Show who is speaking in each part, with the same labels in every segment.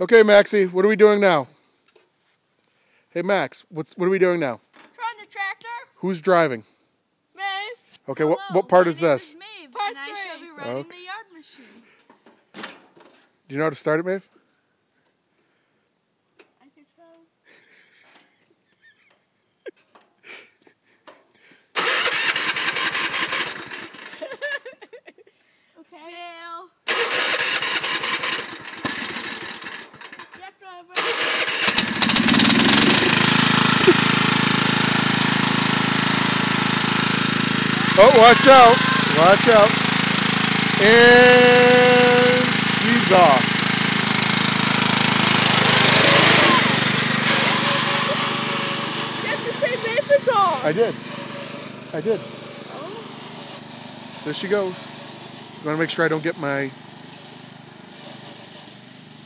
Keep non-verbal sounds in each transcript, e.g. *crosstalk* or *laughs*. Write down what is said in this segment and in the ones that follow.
Speaker 1: Okay, Maxie, what are we doing now? Hey, Max, what's what are we doing now?
Speaker 2: Trying to tractor.
Speaker 1: Who's driving?
Speaker 2: Maze.
Speaker 1: Okay, what what part
Speaker 3: my
Speaker 1: is
Speaker 3: name
Speaker 1: this?
Speaker 3: Is Maeve,
Speaker 2: Part
Speaker 3: and I shall
Speaker 2: three.
Speaker 3: be riding
Speaker 1: Okay.
Speaker 3: the yard machine.
Speaker 1: Do you know how to start it, Maeve? Oh, watch out! Watch out! And she's off.
Speaker 2: You have to say Maze.
Speaker 1: I did. I did.
Speaker 2: Oh.
Speaker 1: There she goes. You want to make sure I don't get my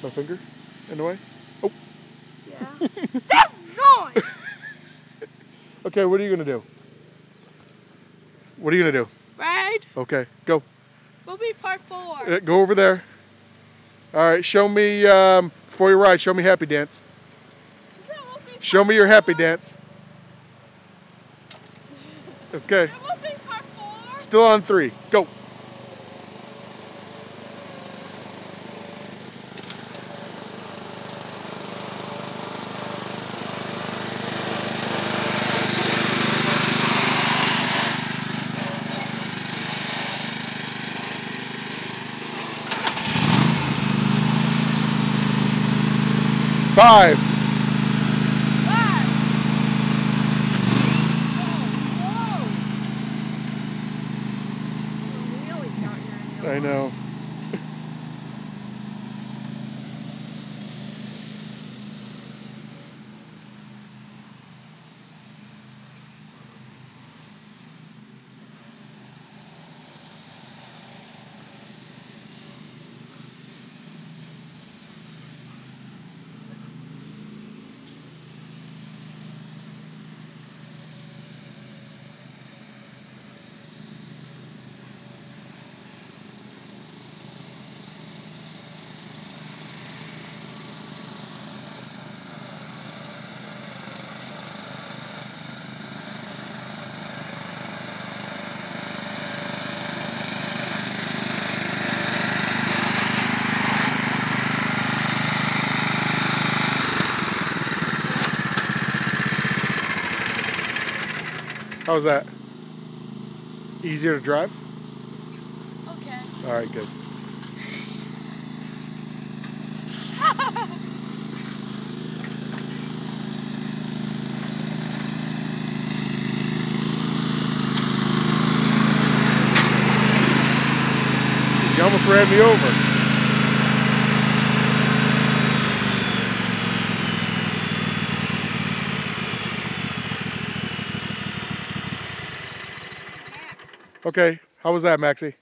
Speaker 1: my finger in the way? Oh.
Speaker 2: Yeah. That's noise. *laughs*
Speaker 1: Okay, what are you gonna do? What are you gonna do?
Speaker 2: Right.
Speaker 1: Okay, go.
Speaker 2: We'll be part four.
Speaker 1: Uh, Go over there. All right, show me um, before you ride. Show me happy dance.
Speaker 2: Is that what we
Speaker 1: Show me your happy dance. Okay,
Speaker 2: That will be part four.
Speaker 1: still on three. Go. Five.
Speaker 2: Five. Whoa. Whoa. Really counting your
Speaker 1: I know. How's that? Easier to drive?
Speaker 3: Okay.
Speaker 1: All right, good. You almost ran me over. Okay, how was that, Maxie?